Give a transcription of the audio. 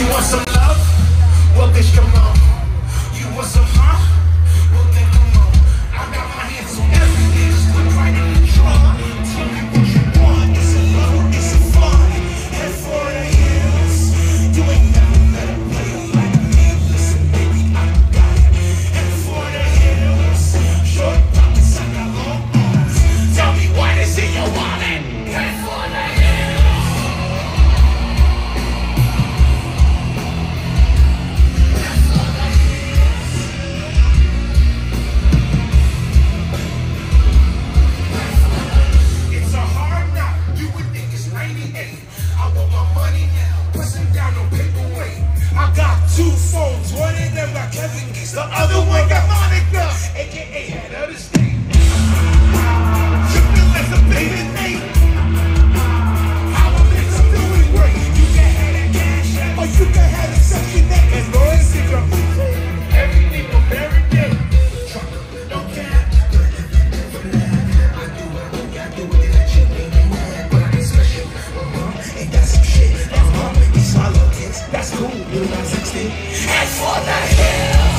You want some love? Well, bitch, come on. 70s, the other É for the.